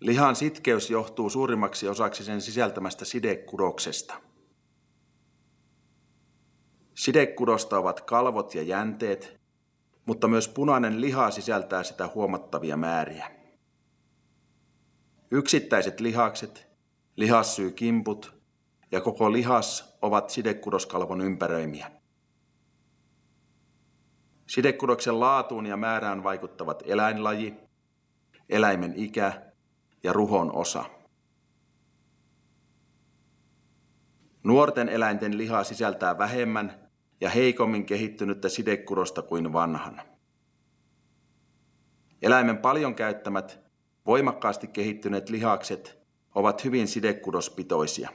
Lihan sitkeys johtuu suurimmaksi osaksi sen sisältämästä sidekudoksesta. Sidekudosta ovat kalvot ja jänteet, mutta myös punainen liha sisältää sitä huomattavia määriä. Yksittäiset lihakset, lihassyykimput ja koko lihas ovat sidekudoskalvon ympäröimiä. Sidekudoksen laatuun ja määrään vaikuttavat eläinlaji, eläimen ikä ja ruhon osa. Nuorten eläinten liha sisältää vähemmän ja heikommin kehittynyttä sidekudosta kuin vanhan. Eläimen paljon käyttämät, voimakkaasti kehittyneet lihakset ovat hyvin sidekudospitoisia.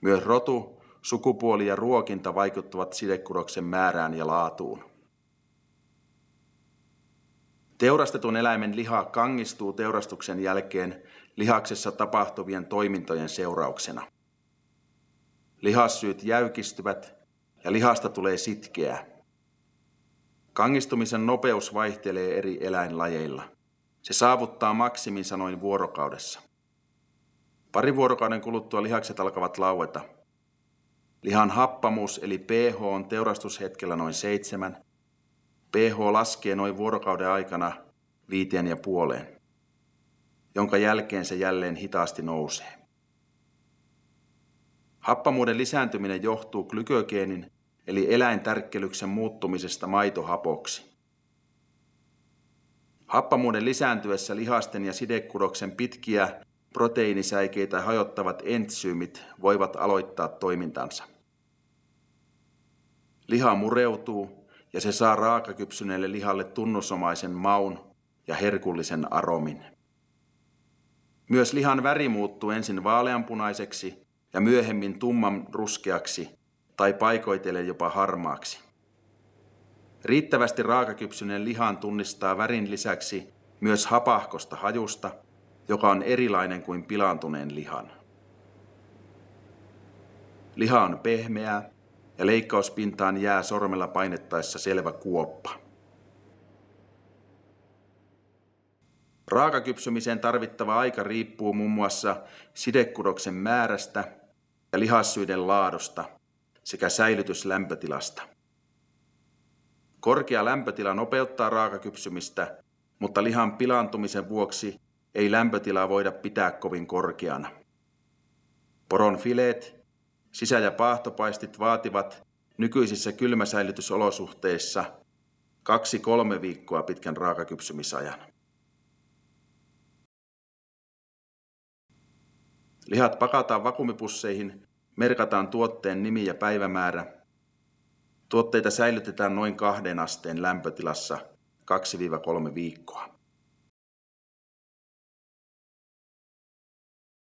Myös rotu, sukupuoli ja ruokinta vaikuttavat sidekudoksen määrään ja laatuun. Teurastetun eläimen liha kangistuu teurastuksen jälkeen lihaksessa tapahtuvien toimintojen seurauksena. Lihassyyt jäykistyvät ja lihasta tulee sitkeää. Kangistumisen nopeus vaihtelee eri eläinlajeilla. Se saavuttaa maksiminsa noin vuorokaudessa. Pari vuorokauden kuluttua lihakset alkavat laueta. Lihan happamuus eli pH on teurastushetkellä noin seitsemän. pH laskee noin vuorokauden aikana viiteen ja puoleen, jonka jälkeen se jälleen hitaasti nousee. Happamuuden lisääntyminen johtuu glykogeenin eli eläintärkkelyksen muuttumisesta maitohapoksi. Happamuuden lisääntyessä lihasten ja sidekudoksen pitkiä proteiinisäikeitä hajottavat entsyymit voivat aloittaa toimintansa. Liha mureutuu ja se saa raakakypsyneelle lihalle tunnusomaisen maun ja herkullisen aromin. Myös lihan väri muuttuu ensin vaaleanpunaiseksi ja myöhemmin tumman ruskeaksi tai paikoitellen jopa harmaaksi. Riittävästi raakakypsyneen lihan tunnistaa värin lisäksi myös hapahkosta hajusta, joka on erilainen kuin pilaantuneen lihan. Liha on pehmeää ja leikkauspintaan jää sormella painettaessa selvä kuoppa. Raakakypsymiseen tarvittava aika riippuu muun muassa sidekudoksen määrästä ja lihassyiden laadosta – sekä säilytyslämpötilasta. Korkea lämpötila nopeuttaa raakakypsymistä, mutta lihan pilaantumisen vuoksi ei lämpötilaa voida pitää kovin korkeana. Poron fileet, sisä- ja paahtopaistit vaativat nykyisissä kylmäsäilytysolosuhteissa kaksi-kolme viikkoa pitkän raakakypsymisajan. Lihat pakataan vakuumipusseihin merkataan tuotteen nimi ja päivämäärä. Tuotteita säilytetään noin kahden asteen lämpötilassa 2-3 viikkoa.